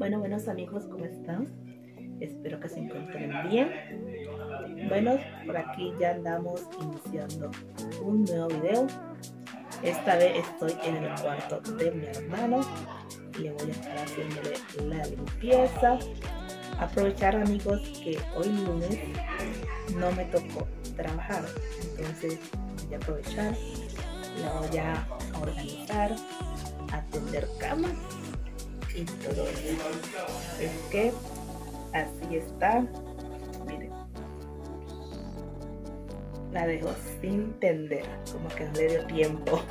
Bueno, buenos amigos, ¿cómo están? Espero que se encuentren bien. Bueno, por aquí ya andamos iniciando un nuevo video. Esta vez estoy en el cuarto de mi hermano. Le voy a estar haciéndole la limpieza. Aprovechar amigos que hoy lunes no me tocó trabajar. Entonces voy a aprovechar. La voy a organizar, atender camas y todo eso. Es que así está. Miren. La dejo sin tender, como que no le dio tiempo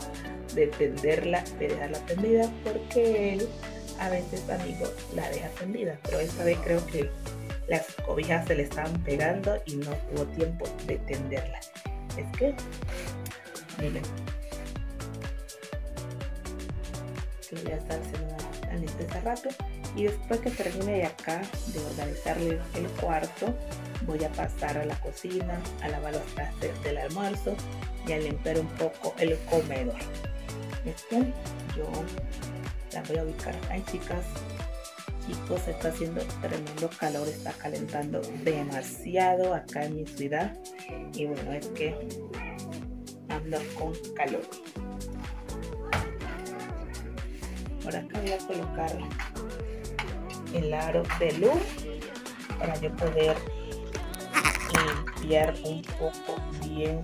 de tenderla, de dejarla tendida, porque él a veces, amigo, la deja tendida. Pero esta vez creo que las cobijas se le estaban pegando y no tuvo tiempo de tenderla. Es que, miren, voy a estar la limpieza rápido y después que termine de acá de organizarle el cuarto voy a pasar a la cocina a lavar los trastes del almuerzo y a limpiar un poco el comedor. ¿Están? yo la voy a ubicar. Ay chicas chicos está haciendo tremendo calor está calentando demasiado acá en mi ciudad. Y bueno es que ando con calor por acá voy a colocar el aro de luz para yo poder limpiar un poco bien.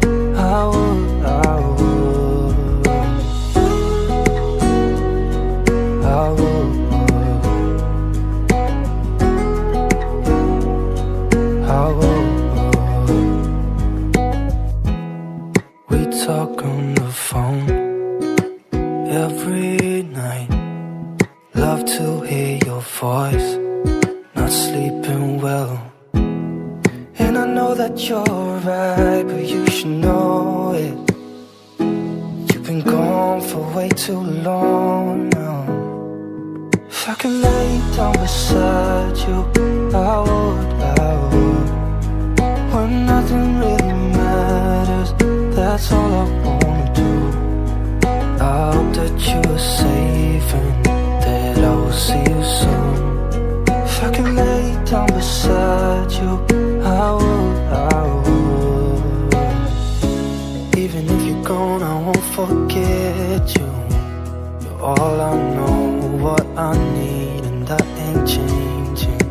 been gone for way too long now. If I could lay down beside you, I would, I would. When nothing really matters, that's all I wanna do. I hope that you are safe and that I will see you soon. If I could lay down beside you, I need, and that ain't changing.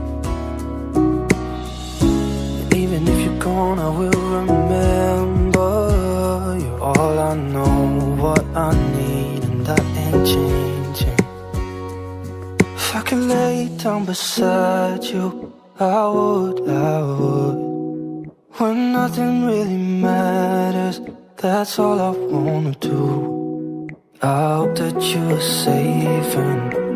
And even if you're gone, I will remember. You're all I know, what I need, and that ain't changing. If I could lay down beside you, I would, I would. When nothing really matters, that's all I wanna do. I hope that you are safe and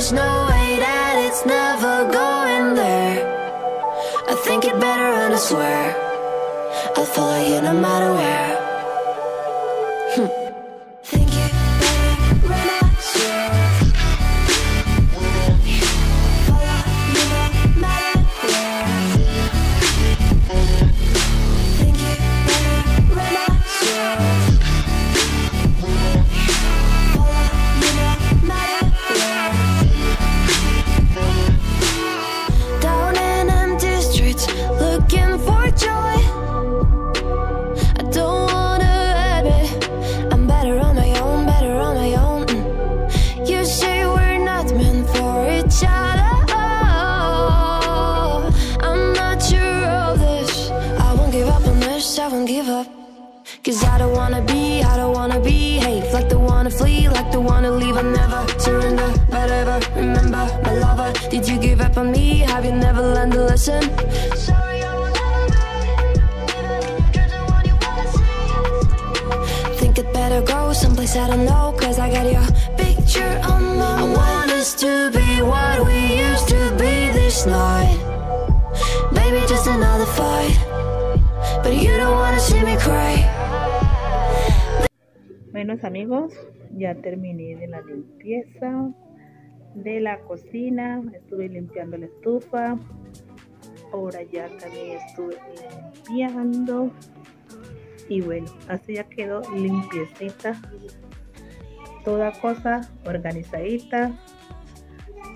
There is no way that it's never going there. I think it better and I swear I'll follow you no matter where. Up. Cause I don't wanna be, I don't wanna be, behave like the wanna flee, like the wanna leave. I never surrender, but ever remember my lover. Did you give up on me? Have you never learned a lesson? Sorry, I will never. Think it better go someplace I don't know, cause I got your picture on my. I want us to be what we used to be this night. Maybe just another fight, Buenos amigos, ya terminé de la limpieza de la cocina, estuve limpiando la estufa, ahora ya también estuve limpiando. Y bueno, así ya quedó limpiecita, toda cosa organizadita.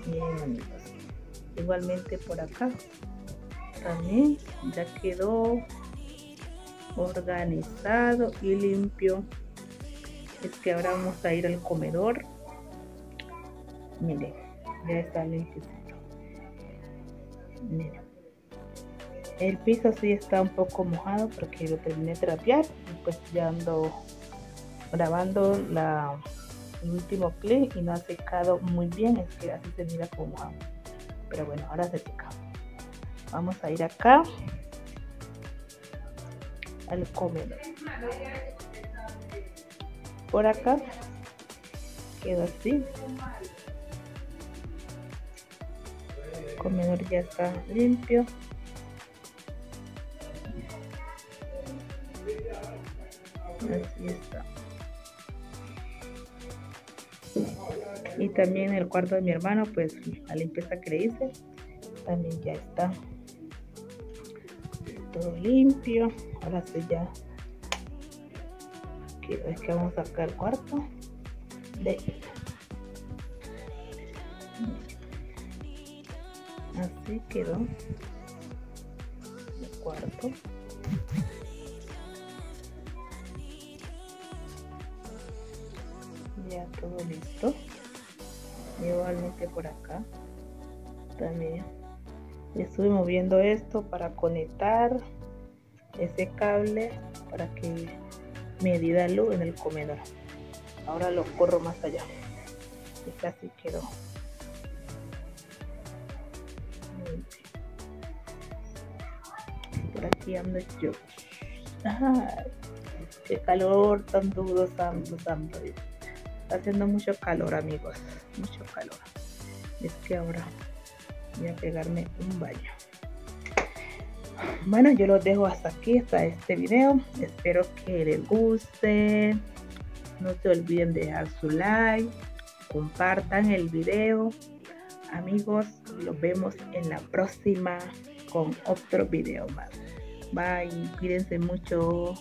Bien amigos, igualmente por acá también ya quedó organizado y limpio. Es que ahora vamos a ir al comedor. Miren ya está limpiecito. Miren el piso sí está un poco mojado porque lo terminé de trapear. Y pues ya ando grabando la el último clip y no ha secado muy bien. Es que así se mira como mojado pero bueno ahora se seca. Vamos a ir acá al comedor. Por acá queda así. El comedor ya está limpio. Así está. Y también el cuarto de mi hermano, pues la limpieza que le hice, también ya está todo limpio. Ahora sí ya es que vamos a sacar el cuarto de así quedó el cuarto. Ya todo listo. Igualmente por acá. También estuve moviendo esto para conectar ese cable para que me diera luz en el comedor. Ahora lo corro más allá. Y casi quedó. Por aquí ando yo. Ay, qué calor tan duro santo santo está haciendo mucho calor amigos mucho calor. Es que ahora voy a pegarme un baño. Bueno yo los dejo hasta aquí hasta este video. Espero que les guste. No se olviden de dejar su like compartan el video. Amigos los vemos en la próxima con otro video más. Bye cuídense mucho